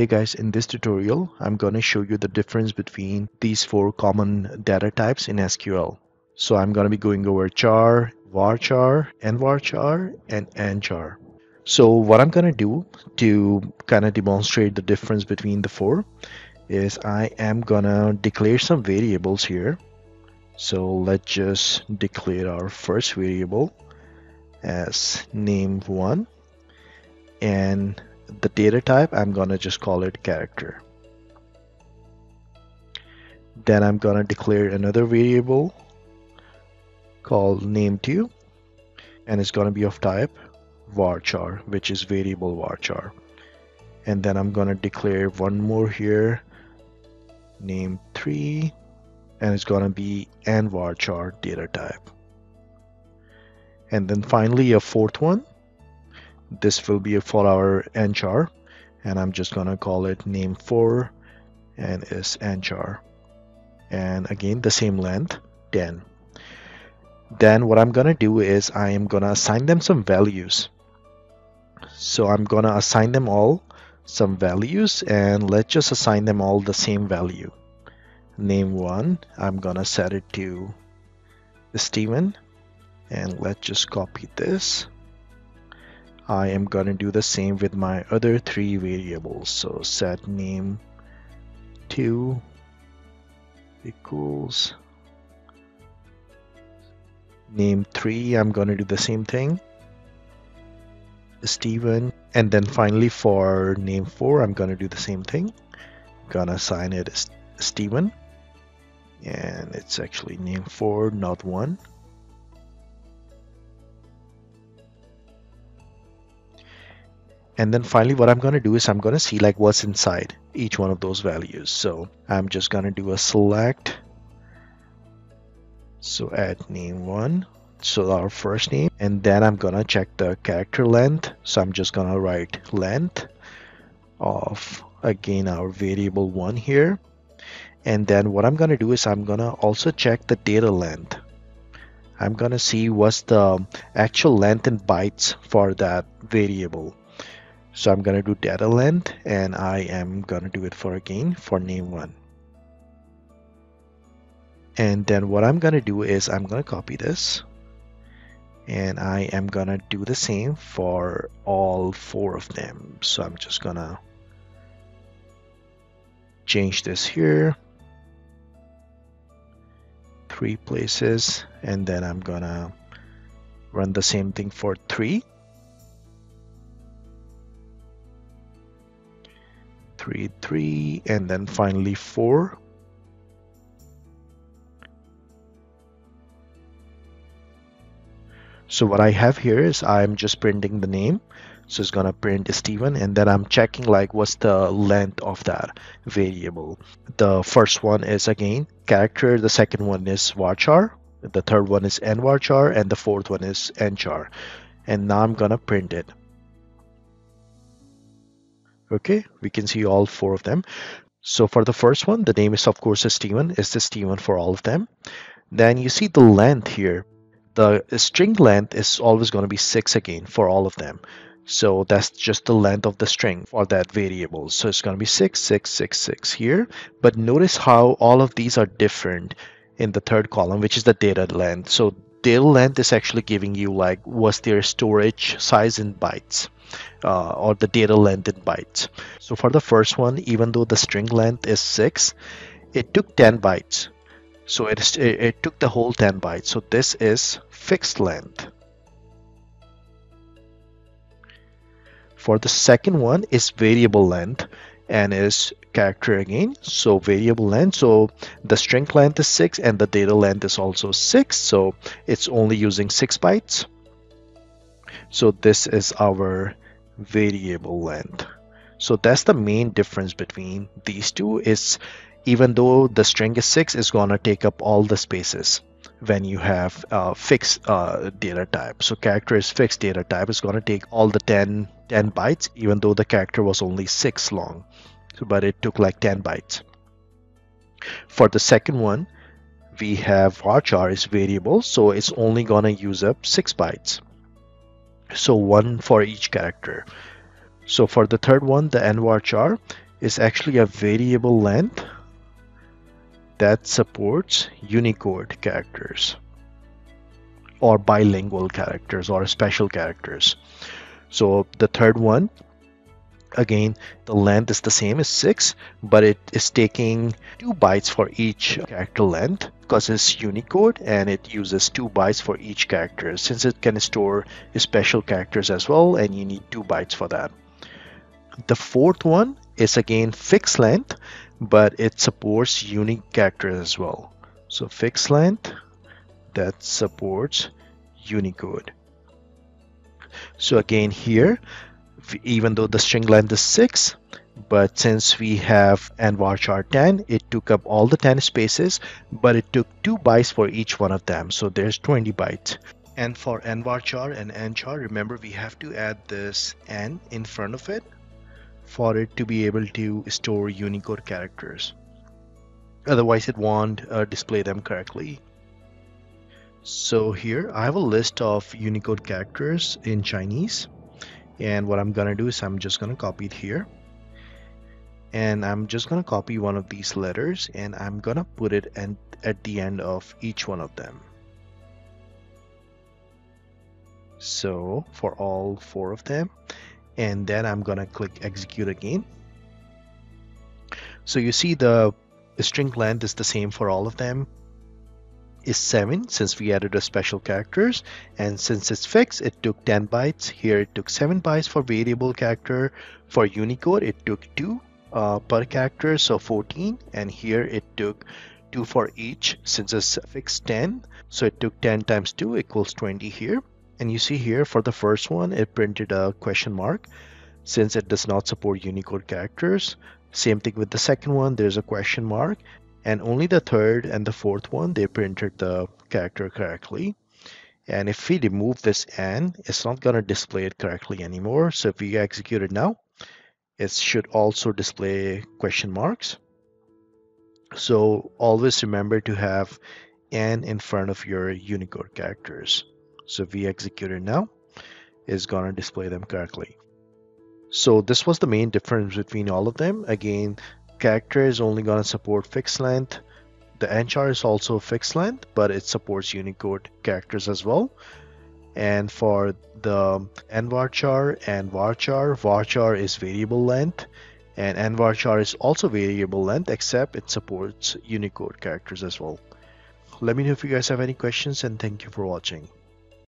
Hey guys, in this tutorial, I'm going to show you the difference between these four common data types in SQL. So I'm going to be going over char, varchar, nvarchar, and nchar. So what I'm going to do to kind of demonstrate the difference between the four is I am going to declare some variables here. So let's just declare our first variable as name1 and the data type I'm gonna just call it character. Then I'm gonna declare another variable called name2 and it's gonna be of type varchar which is variable varchar. And then I'm gonna declare one more here name3 and it's gonna be nvarchar data type. And then finally a fourth one this will be a for our nchar and I'm just gonna call it name 4 and is nchar and again the same length 10 then what I'm gonna do is I am gonna assign them some values. So I'm gonna assign them all some values and let's just assign them all the same value. Name 1 I'm gonna set it to Steven and let's just copy this I am gonna do the same with my other three variables. So set name 2 equals name 3 I'm gonna do the same thing. Steven. And then finally for name 4 I'm gonna do the same thing. Gonna assign it as Steven. And it's actually name 4 not 1 and then finally what I'm going to do is I'm going to see like what's inside each one of those values. So I'm just going to do a select. So add name one so our first name. And then I'm gonna check the character length. So I'm just gonna write length of again our variable one here. And then what I'm gonna do is I'm gonna also check the data length. I'm gonna see what's the actual length in bytes for that variable so I'm gonna do data length and I am gonna do it for again for name one. And then what I'm gonna do is I'm gonna copy this and I am gonna do the same for all four of them. So I'm just gonna change this here three places and then I'm gonna run the same thing for three 3, 3, and then finally 4. So what I have here is I'm just printing the name. So it's gonna print Steven and then I'm checking like what's the length of that variable. The first one is again character, the second one is varchar, the third one is nvarchar, and the fourth one is nchar. And now I'm gonna print it okay we can see all four of them. So for the first one the name is of course Steven. Is the Steven for all of them. Then you see the length here. The string length is always going to be six again for all of them. So that's just the length of the string for that variable. So it's going to be six six six six here. But notice how all of these are different in the third column which is the data length. So data length is actually giving you like what's their storage size in bytes uh, or the data length in bytes. So for the first one, even though the string length is 6, it took 10 bytes. So it, it took the whole 10 bytes. So this is fixed length. For the second one is variable length and is character again. So variable length. So the string length is 6 and the data length is also 6. So it's only using 6 bytes. So this is our variable length. So that's the main difference between these two is even though the string is 6 is going to take up all the spaces when you have uh, fixed uh, data type. So character is fixed data type is going to take all the 10, 10 bytes even though the character was only 6 long. But it took like 10 bytes. For the second one, we have varchar is variable so it's only to use up 6 bytes so one for each character so for the third one the nvarchar is actually a variable length that supports Unicode characters or bilingual characters or special characters. So the third one, again, the length is the same as 6, but it is taking 2 bytes for each character length because it's Unicode and it uses 2 bytes for each character since it can store special characters as well and you need 2 bytes for that. The fourth one is again fixed length but it supports unique characters as well. So fixed length that supports Unicode. So again here, even though the string length is 6, but since we have nvarchar 10, it took up all the 10 spaces, but it took 2 bytes for each one of them. So there's 20 bytes. And for nvarchar and nchar, remember we have to add this n in front of it for it to be able to store Unicode characters. Otherwise it won't uh, display them correctly. So here I have a list of Unicode characters in Chinese and what I'm gonna do is I'm just gonna copy it here and I'm just gonna copy one of these letters and I'm gonna put it at, at the end of each one of them. So for all four of them and then I'm gonna click execute again. So you see the string length is the same for all of them is 7 since we added a special characters and since it's fixed it took 10 bytes. Here it took 7 bytes for variable character. For Unicode it took 2 uh, per character so 14 and here it took 2 for each since it's fixed 10 so it took 10 times 2 equals 20 here. And you see here for the first one it printed a question mark. Since it does not support Unicode characters. Same thing with the second one, there's a question mark and only the third and the fourth one they printed the character correctly. And if we remove this n, it's not going to display it correctly anymore. So if we execute it now, it should also display question marks. So always remember to have n in front of your Unicode characters. So if we execute it now, it's going to display them correctly. So this was the main difference between all of them. Again, character is only going to support fixed length. The nchar is also fixed length, but it supports Unicode characters as well. And for the nvarchar and varchar, varchar is variable length and nvarchar is also variable length except it supports Unicode characters as well. Let me know if you guys have any questions and thank you for watching.